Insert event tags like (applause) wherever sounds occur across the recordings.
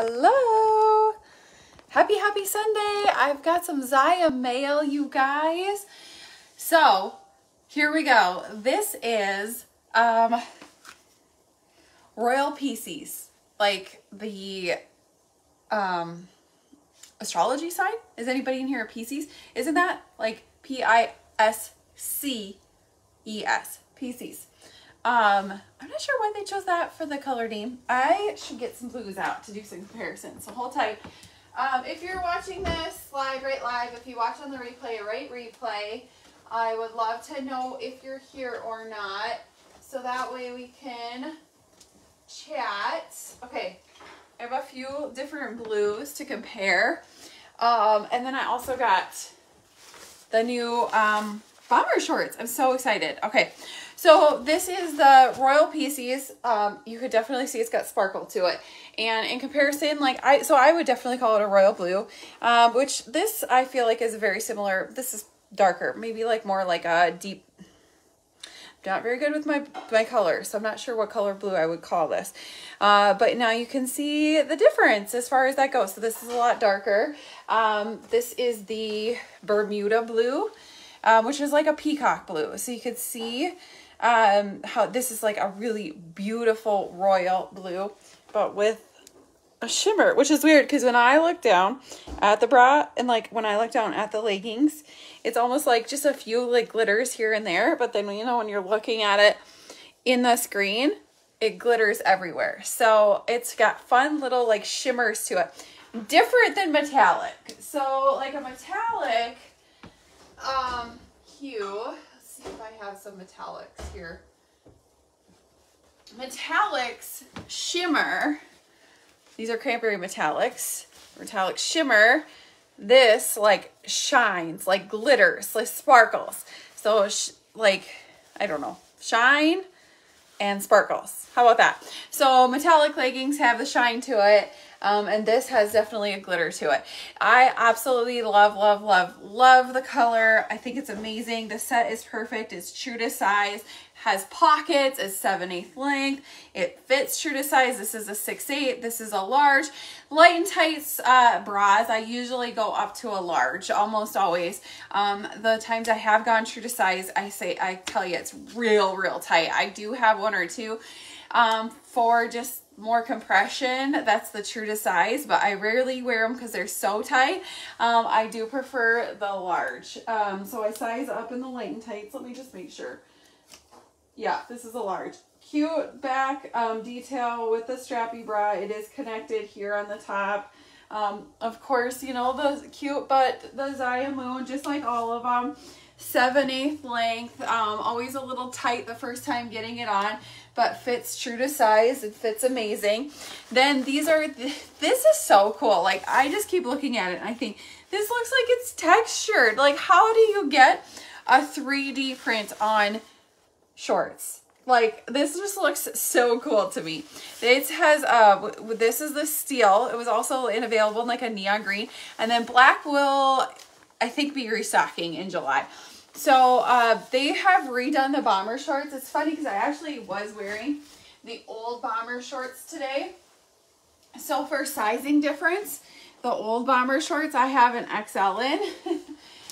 Hello. Happy, happy Sunday. I've got some Zyia mail, you guys. So, here we go. This is um, Royal Pisces, like the um, astrology sign. Is anybody in here a Pisces? Isn't that like P-I-S-C-E-S, Pisces? Um, I'm not sure why they chose that for the color name. I should get some blues out to do some comparisons. So hold tight. Um, if you're watching this live, right live, if you watch on the replay, right replay, I would love to know if you're here or not. So that way we can chat. Okay, I have a few different blues to compare. Um, and then I also got the new um, bomber shorts. I'm so excited. Okay, so this is the Royal Pisces. Um, you could definitely see it's got sparkle to it. And in comparison, like I, so I would definitely call it a Royal Blue, um, which this I feel like is very similar. This is darker, maybe like more like a deep, not very good with my, my color, so I'm not sure what color blue I would call this. Uh, but now you can see the difference as far as that goes. So this is a lot darker. Um, this is the Bermuda blue, um, which is like a peacock blue. So you could see um, how this is like a really beautiful royal blue, but with a shimmer, which is weird because when I look down at the bra and like when I look down at the leggings, it's almost like just a few like glitters here and there. But then, you know, when you're looking at it in the screen, it glitters everywhere. So it's got fun little like shimmers to it. Different than metallic. So like a metallic um, hue see if I have some metallics here. Metallics shimmer. These are cranberry metallics. Metallic shimmer. This like shines, like glitters, like sparkles. So like, I don't know, shine and sparkles. How about that? So metallic leggings have the shine to it. Um, and this has definitely a glitter to it. I absolutely love, love, love, love the color. I think it's amazing. The set is perfect. It's true to size, has pockets, it's 7 8 length. It fits true to size. This is a 6 8. This is a large. Light and tights uh, bras, I usually go up to a large, almost always. Um, the times I have gone true to size, I say, I tell you, it's real, real tight. I do have one or two um, for just more compression. That's the true to size, but I rarely wear them because they're so tight. Um, I do prefer the large. Um, so I size up in the light and tights. Let me just make sure. Yeah, this is a large. Cute back um, detail with the strappy bra. It is connected here on the top. Um, of course, you know, the cute but the Zyia Moon, just like all of them. 7 8 length, um, always a little tight the first time getting it on, but fits true to size. It fits amazing. Then these are, this is so cool. Like I just keep looking at it and I think this looks like it's textured. Like how do you get a 3D print on shorts? Like this just looks so cool to me. It has uh this is the steel. It was also in available in like a neon green. And then black will I think be restocking in July. So uh, they have redone the bomber shorts. It's funny because I actually was wearing the old bomber shorts today. So for sizing difference, the old bomber shorts I have an XL in. (laughs)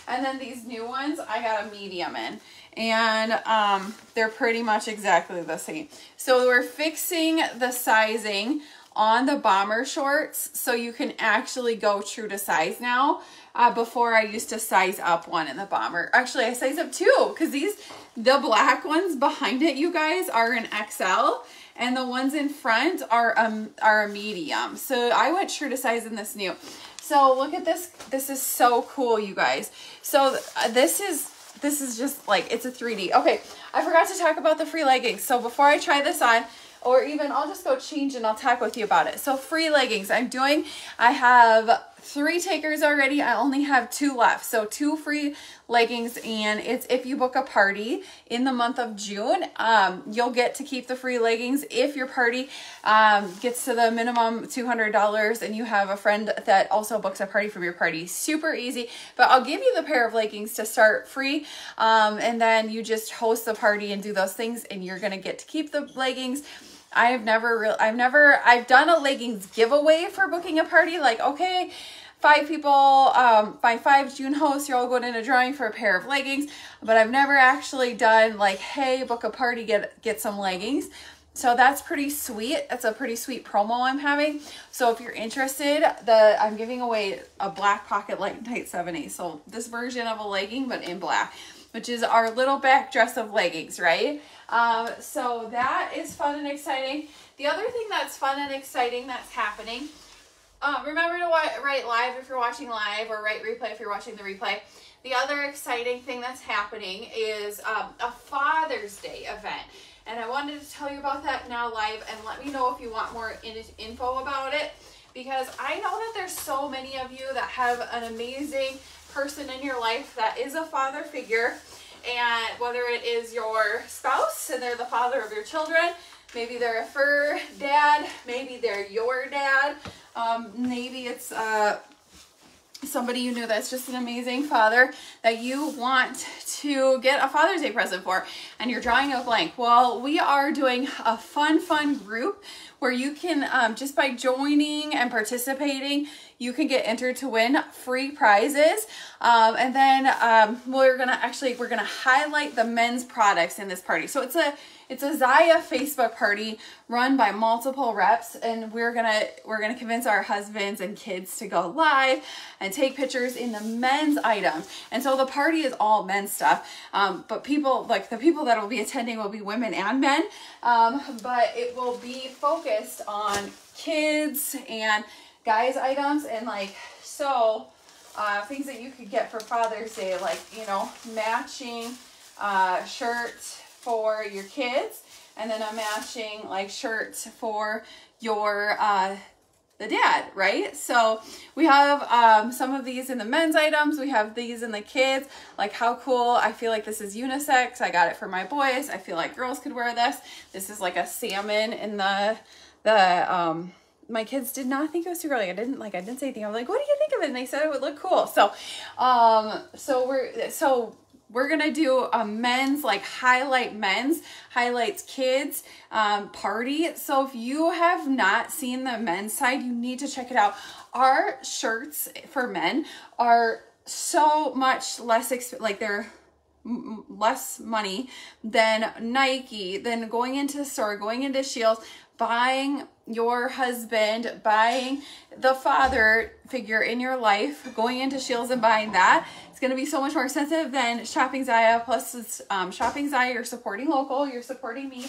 and then these new ones I got a medium in. And um, they're pretty much exactly the same. So we're fixing the sizing on the bomber shorts so you can actually go true to size now. Uh, before I used to size up one in the bomber. Actually, I size up two because these, the black ones behind it, you guys, are an XL and the ones in front are, um, are a medium. So I went true to size in this new. So look at this. This is so cool, you guys. So uh, this is this is just like, it's a 3D. Okay, I forgot to talk about the free leggings. So before I try this on, or even I'll just go change and I'll talk with you about it. So free leggings I'm doing, I have three takers already. I only have two left. So two free leggings and it's if you book a party in the month of June, um, you'll get to keep the free leggings if your party um, gets to the minimum $200 and you have a friend that also books a party from your party. Super easy, but I'll give you the pair of leggings to start free um, and then you just host the party and do those things and you're gonna get to keep the leggings. I've never real I've never I've done a leggings giveaway for booking a party like okay five people um my five June hosts you're all going in a drawing for a pair of leggings but I've never actually done like hey book a party get get some leggings so that's pretty sweet. That's a pretty sweet promo I'm having. So if you're interested, the I'm giving away a black pocket light tight 70. So this version of a legging, but in black, which is our little back dress of leggings, right? Um, so that is fun and exciting. The other thing that's fun and exciting that's happening, uh, remember to write live if you're watching live or write replay if you're watching the replay. The other exciting thing that's happening is um, a Father's Day event. And I wanted to tell you about that now live and let me know if you want more in info about it because I know that there's so many of you that have an amazing person in your life that is a father figure and whether it is your spouse and they're the father of your children, maybe they're a fur dad, maybe they're your dad, um, maybe it's uh, somebody you knew that's just an amazing father that you want to get a Father's Day present for and you're drawing a blank. Well, we are doing a fun, fun group where you can, um, just by joining and participating, you can get entered to win free prizes. Um, and then um, we're gonna actually, we're gonna highlight the men's products in this party. So it's a, it's a Zyia Facebook party run by multiple reps and we're gonna we're gonna convince our husbands and kids to go live and take pictures in the men's items. And so the party is all men's stuff. Um, but people like the people that will be attending will be women and men. Um, but it will be focused on kids and guys items and like so uh, things that you could get for Father's Day like you know matching uh, shirts for your kids and then a matching like shirt for your uh, the dad, right? So we have um, some of these in the men's items. We have these in the kids. Like how cool. I feel like this is unisex. I got it for my boys. I feel like girls could wear this. This is like a salmon in the, the, um, my kids did not think it was too early. I didn't like, I didn't say anything. I was like, what do you think of it? And they said it would look cool. So, um, so we're, so we're gonna do a men's like highlight men's highlights kids um, party so if you have not seen the men's side you need to check it out our shirts for men are so much less exp- like they're less money than Nike, than going into the store, going into Scheels, buying your husband, buying the father figure in your life, going into Scheels and buying that. It's going to be so much more expensive than shopping Zyia. Plus, it's um, shopping Zyia. You're supporting local. You're supporting me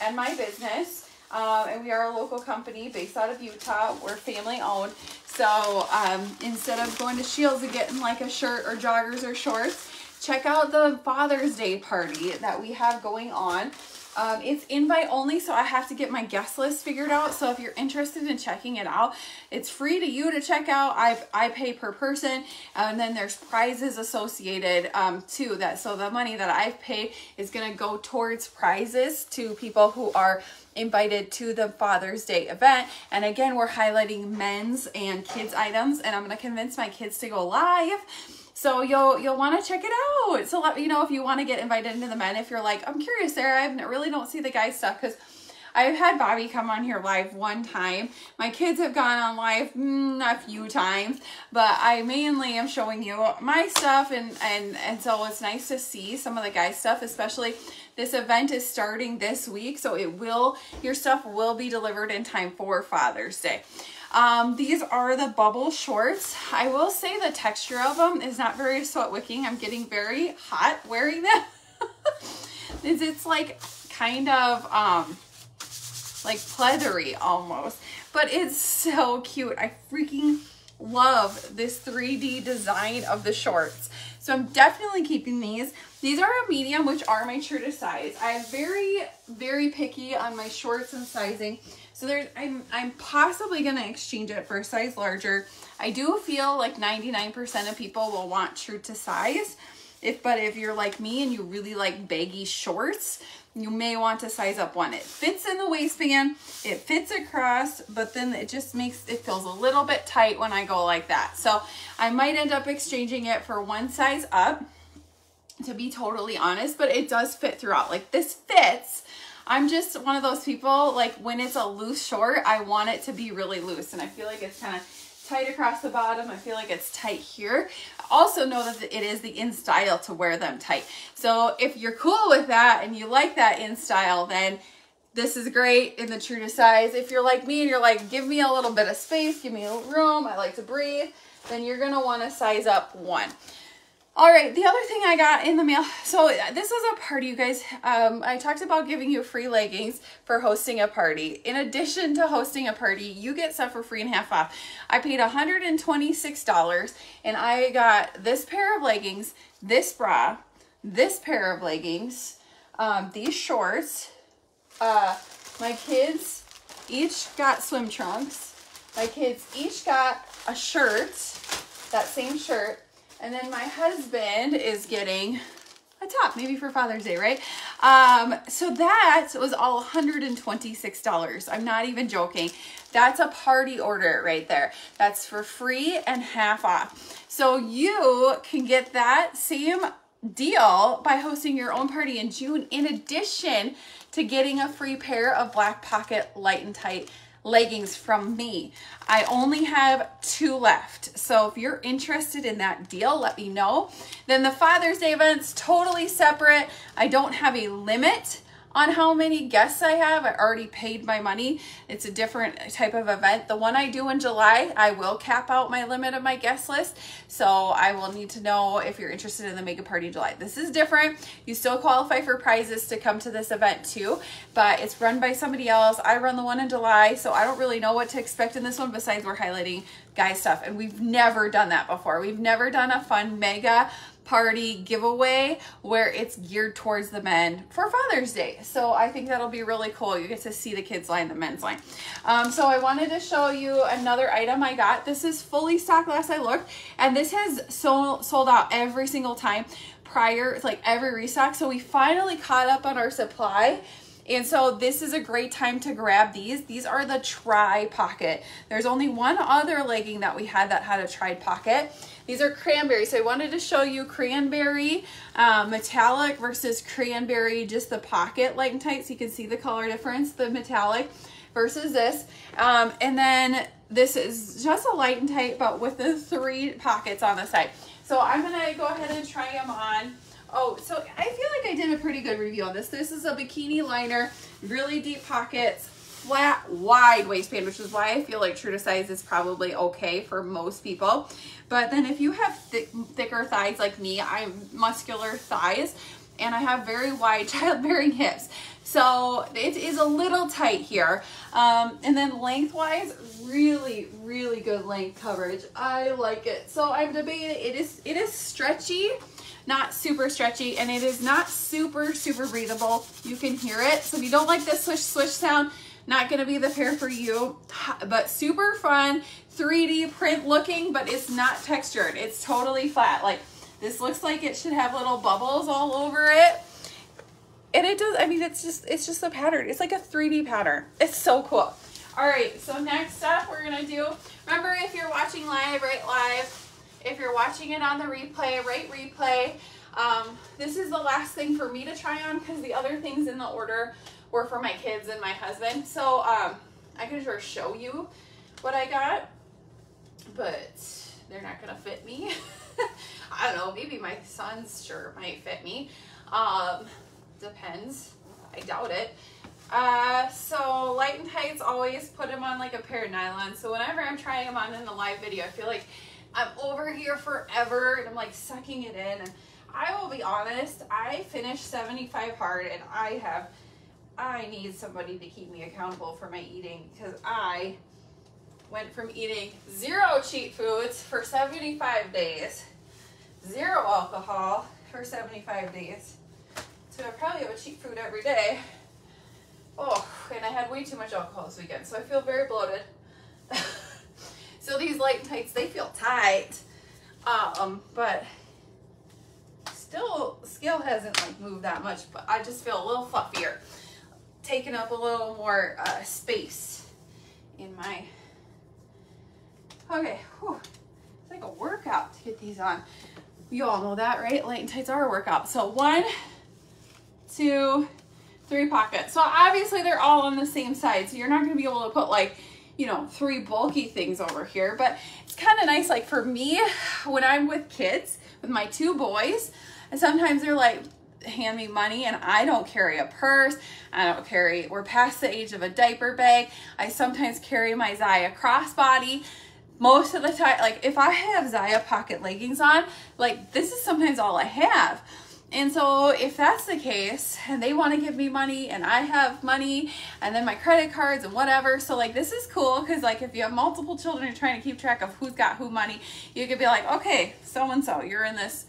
and my business. Um, and we are a local company based out of Utah. We're family owned. So um, instead of going to Scheels and getting like a shirt or joggers or shorts, check out the Father's Day party that we have going on. Um, it's invite only, so I have to get my guest list figured out. So if you're interested in checking it out, it's free to you to check out. I I pay per person, and then there's prizes associated um, too. That so the money that I've paid is gonna go towards prizes to people who are invited to the Father's Day event. And again, we're highlighting men's and kids items, and I'm gonna convince my kids to go live so you'll you'll want to check it out. So let me know if you want to get invited into the men. If you're like, I'm curious, Sarah, I really don't see the guy stuff because I've had Bobby come on here live one time. My kids have gone on live mm, a few times, but I mainly am showing you my stuff and, and, and so it's nice to see some of the guys stuff, especially this event is starting this week. So it will, your stuff will be delivered in time for Father's Day. Um, these are the bubble shorts. I will say the texture of them is not very sweat wicking. I'm getting very hot wearing them. (laughs) it's, it's like kind of um, like pleathery almost, but it's so cute. I freaking love this 3D design of the shorts. So I'm definitely keeping these. These are a medium, which are my true to size. I'm very, very picky on my shorts and sizing. So there's, I'm, I'm possibly going to exchange it for a size larger. I do feel like 99% of people will want true to size. If, but if you're like me and you really like baggy shorts, you may want to size up one. It fits in the waistband, it fits across, but then it just makes, it feels a little bit tight when I go like that. So I might end up exchanging it for one size up to be totally honest, but it does fit throughout. Like this fits, I'm just one of those people, like when it's a loose short, I want it to be really loose. And I feel like it's kind of tight across the bottom. I feel like it's tight here. Also know that it is the in style to wear them tight. So if you're cool with that and you like that in style, then this is great in the true to size. If you're like me and you're like, give me a little bit of space, give me a room, I like to breathe, then you're gonna wanna size up one. All right, the other thing I got in the mail, so this is a party, you guys. Um, I talked about giving you free leggings for hosting a party. In addition to hosting a party, you get stuff for free and half off. I paid $126 and I got this pair of leggings, this bra, this pair of leggings, um, these shorts. Uh, my kids each got swim trunks. My kids each got a shirt, that same shirt and then my husband is getting a top, maybe for Father's Day, right? Um, so that was all $126. I'm not even joking. That's a party order right there. That's for free and half off. So you can get that same deal by hosting your own party in June in addition to getting a free pair of Black Pocket Light and Tight leggings from me. I only have two left. So if you're interested in that deal, let me know. Then the Father's Day event's totally separate. I don't have a limit on how many guests I have. I already paid my money. It's a different type of event. The one I do in July, I will cap out my limit of my guest list. So I will need to know if you're interested in the mega party in July. This is different. You still qualify for prizes to come to this event too, but it's run by somebody else. I run the one in July, so I don't really know what to expect in this one besides we're highlighting guy stuff. And we've never done that before. We've never done a fun mega party giveaway where it's geared towards the men for Father's Day. So I think that'll be really cool. You get to see the kids line, the men's line. Um, so I wanted to show you another item I got. This is fully stocked last I looked, and this has sold, sold out every single time prior, like every restock. So we finally caught up on our supply. And so this is a great time to grab these. These are the tri pocket. There's only one other legging that we had that had a tri pocket. These are cranberry. So I wanted to show you cranberry um, metallic versus cranberry, just the pocket light and tight. So you can see the color difference, the metallic versus this. Um, and then this is just a light and tight, but with the three pockets on the side. So I'm to go ahead and try them on. Oh, so I feel like I did a pretty good review on this. This is a bikini liner, really deep pockets, flat, wide waistband, which is why I feel like true to size is probably okay for most people. But then if you have thick, thicker thighs like me, I'm muscular thighs, and I have very wide (laughs) childbearing hips. So it is a little tight here. Um, and then lengthwise, really, really good length coverage. I like it. So I'm debating, it is, it is stretchy, not super stretchy, and it is not super, super breathable. You can hear it. So if you don't like this swish, swish sound, not gonna be the pair for you, but super fun, 3D print looking, but it's not textured. It's totally flat. Like this looks like it should have little bubbles all over it. And it does, I mean, it's just, it's just a pattern. It's like a 3D pattern. It's so cool. All right, so next up we're gonna do, remember if you're watching live, right live. You're watching it on the replay, right replay. Um, this is the last thing for me to try on because the other things in the order were for my kids and my husband. So um, I could sure show you what I got, but they're not gonna fit me. (laughs) I don't know, maybe my son's sure might fit me. Um, depends, I doubt it. Uh, so light and tights always put them on like a pair of nylon. So whenever I'm trying them on in the live video, I feel like I'm over here forever and I'm like sucking it in. And I will be honest, I finished 75 hard and I have I need somebody to keep me accountable for my eating because I went from eating zero cheat foods for 75 days, zero alcohol for 75 days, to I probably have a cheat food every day. Oh, and I had way too much alcohol this weekend, so I feel very bloated. (laughs) so these light tights, they feel tight, um, but still, scale hasn't like moved that much, but I just feel a little fluffier taking up a little more uh, space in my, okay, whew. it's like a workout to get these on. You all know that, right? Light and tights are a workout. So one, two, three pockets. So obviously they're all on the same side. So you're not going to be able to put like, you know, three bulky things over here. But it's kind of nice. Like for me, when I'm with kids, with my two boys, and sometimes they're like, hand me money and I don't carry a purse. I don't carry, we're past the age of a diaper bag. I sometimes carry my Zyia crossbody. Most of the time, like if I have Zyia pocket leggings on, like this is sometimes all I have. And so if that's the case and they want to give me money and I have money and then my credit cards and whatever. So like this is cool because like if you have multiple children and trying to keep track of who's got who money, you could be like, okay, so and so, you're in this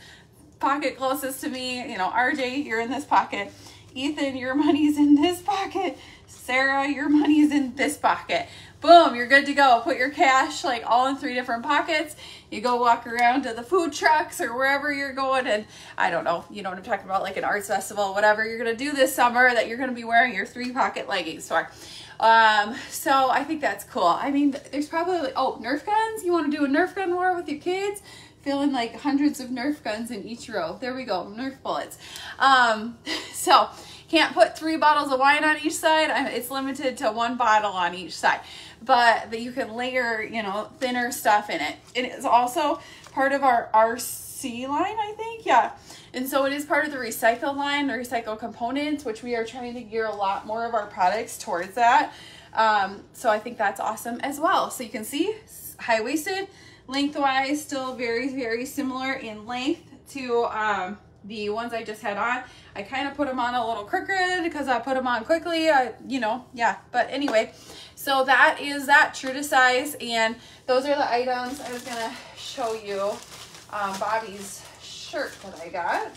pocket closest to me. You know, RJ, you're in this pocket. Ethan, your money's in this pocket. Sarah, your money's in this pocket. Boom, you're good to go. Put your cash like all in three different pockets. You go walk around to the food trucks or wherever you're going and I don't know, you know what I'm talking about, like an arts festival, whatever you're gonna do this summer that you're gonna be wearing your three pocket leggings for. Um, so I think that's cool. I mean, there's probably, oh, Nerf guns? You wanna do a Nerf gun war with your kids? feeling like hundreds of Nerf guns in each row. There we go, Nerf bullets. Um, (laughs) so can't put three bottles of wine on each side. It's limited to one bottle on each side, but that you can layer, you know, thinner stuff in it. It is also part of our RC line, I think. Yeah. And so it is part of the recycle line, the recycle components, which we are trying to gear a lot more of our products towards that. Um, so I think that's awesome as well. So you can see high-waisted, Lengthwise, still very, very similar in length to um, the ones I just had on. I kind of put them on a little crooked because I put them on quickly, I, you know, yeah. But anyway, so that is that true to size. And those are the items I was to show you. Um, Bobby's shirt that I got.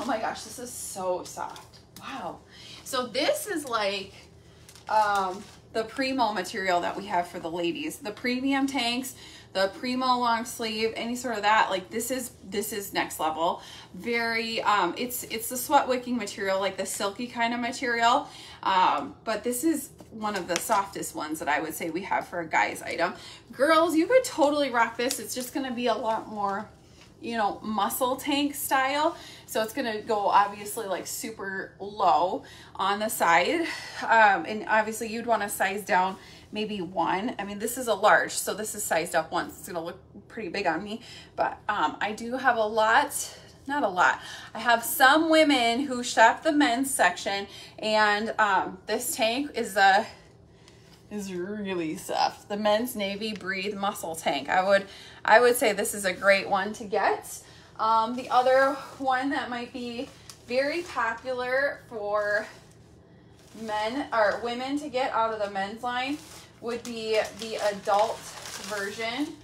Oh my gosh, this is so soft. Wow. So this is like, um, the Primo material that we have for the ladies. The premium tanks, the Primo long sleeve, any sort of that, like this is this is next level. Very, um, it's it's the sweat wicking material, like the silky kind of material. Um, but this is one of the softest ones that I would say we have for a guy's item. Girls, you could totally rock this. It's just gonna be a lot more you know, muscle tank style. So it's gonna go obviously like super low on the side. Um, and obviously you'd wanna size down maybe one. I mean, this is a large, so this is sized up once. It's gonna look pretty big on me, but um, I do have a lot, not a lot. I have some women who shop the men's section and um, this tank is a is really soft. The men's navy breathe muscle tank. I would I would say this is a great one to get. Um, the other one that might be very popular for men or women to get out of the men's line would be the adult version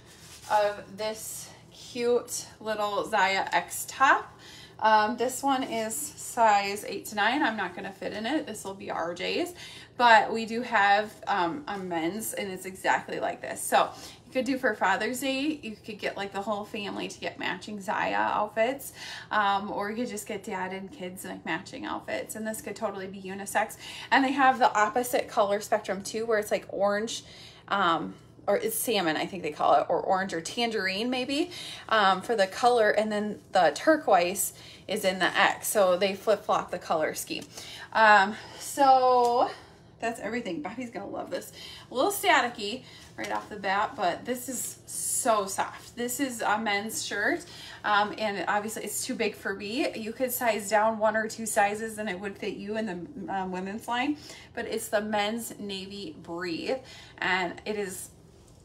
of this cute little Zyia X top. Um, this one is size 8 to 9. I'm not going to fit in it. This will be RJ's. But we do have um, a men's, and it's exactly like this. So could do for Father's Day, you could get like the whole family to get matching Zyia outfits. Um, or you could just get dad and kids like matching outfits. And this could totally be unisex. And they have the opposite color spectrum too, where it's like orange um, or it's salmon, I think they call it, or orange or tangerine maybe um, for the color. And then the turquoise is in the X. So they flip flop the color scheme. Um, so that's everything. Bobby's gonna love this. A little staticky right off the bat, but this is so soft. This is a men's shirt, um, and obviously it's too big for me. You could size down one or two sizes and it would fit you in the um, women's line, but it's the men's navy breathe, and it is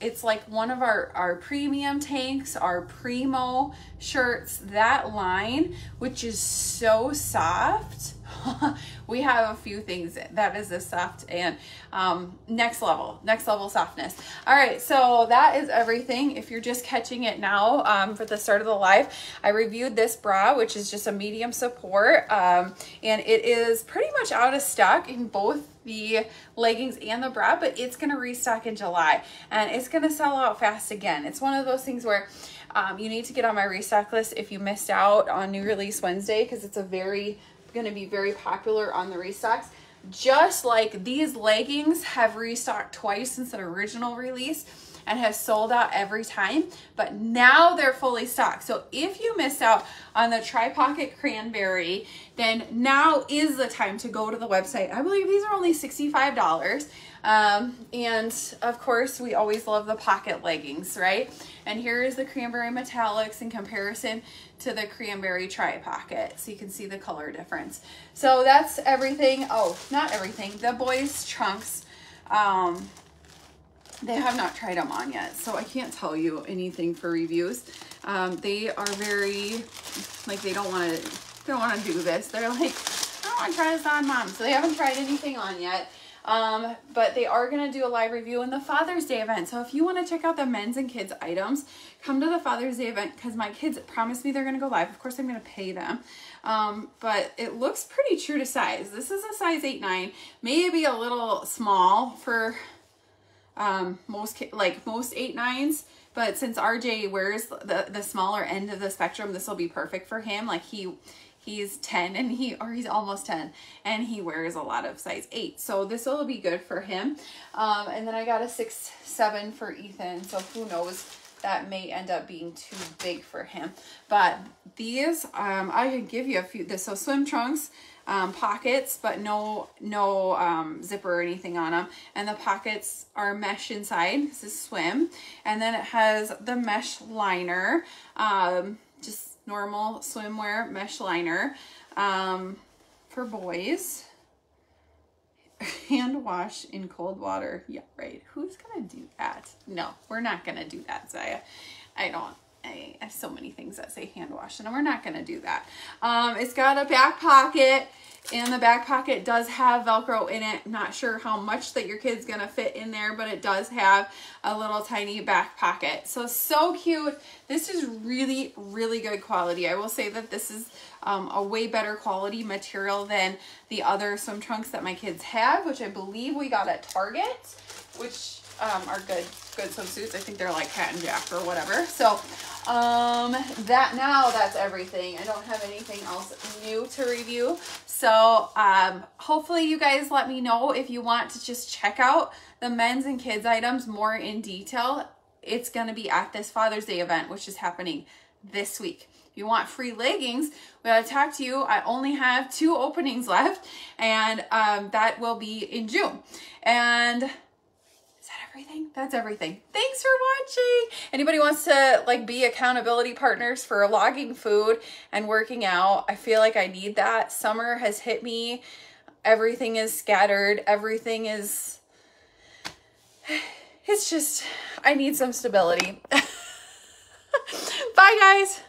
it's like one of our, our premium tanks, our primo shirts, that line, which is so soft. (laughs) we have a few things that is this soft and um, next level, next level softness. All right, so that is everything. If you're just catching it now um, for the start of the live, I reviewed this bra, which is just a medium support, um, and it is pretty much out of stock in both the leggings and the bra, but it's to restock in July and it's to sell out fast again. It's one of those things where um, you need to get on my restock list if you missed out on new release Wednesday because it's a very going to be very popular on the restocks. just like these leggings have restocked twice since the original release and has sold out every time, but now they're fully stocked. So if you missed out on the Tri-Pocket Cranberry, then now is the time to go to the website. I believe these are only $65. Um, and of course, we always love the pocket leggings, right? And here is the cranberry metallics in comparison to the cranberry tri-pocket. So you can see the color difference. So that's everything. Oh, not everything. The boys trunks. Um, they have not tried them on yet, so I can't tell you anything for reviews. Um, they are very, like they don't want to, they don't want to do this. They're like, I don't want to try this on mom. So they haven't tried anything on yet. Um, but they are going to do a live review in the Father's Day event. So if you want to check out the men's and kids items, come to the Father's Day event because my kids promised me they're going to go live. Of course, I'm going to pay them. Um, but it looks pretty true to size. This is a size 8-9, maybe a little small for um, most like most eight nines. But since RJ wears the, the smaller end of the spectrum, this will be perfect for him. Like he he's 10 and he or he's almost 10 and he wears a lot of size 8 so this will be good for him um, and then I got a 6 7 for Ethan so who knows that may end up being too big for him but these um, I can give you a few this so swim trunks um, pockets, but no no um, zipper or anything on them. And the pockets are mesh inside. This is swim. And then it has the mesh liner, um, normal swimwear mesh liner um, for boys. (laughs) Hand wash in cold water. Yeah, right. Who's going to do that? No, we're not going to do that, Zyia. I don't. I have so many things that say hand wash and we're not going to do that. Um, it's got a back pocket and the back pocket does have Velcro in it. Not sure how much that your kid's going to fit in there, but it does have a little tiny back pocket. So, so cute. This is really, really good quality. I will say that this is um, a way better quality material than the other swim trunks that my kids have, which I believe we got at Target, which um, are good, good swimsuits. I think they're like Cat and Jack or whatever. So um, that now that's everything. I don't have anything else new to review. So um, hopefully you guys let me know if you want to just check out the men's and kids items more in detail. It's going to be at this Father's Day event, which is happening this week. If you want free leggings, we gotta talk to you. I only have two openings left, and um, that will be in June. And everything? That's everything. Thanks for watching. Anybody wants to like be accountability partners for logging food and working out? I feel like I need that. Summer has hit me. Everything is scattered. Everything is (sighs) it's just I need some stability. (laughs) Bye guys.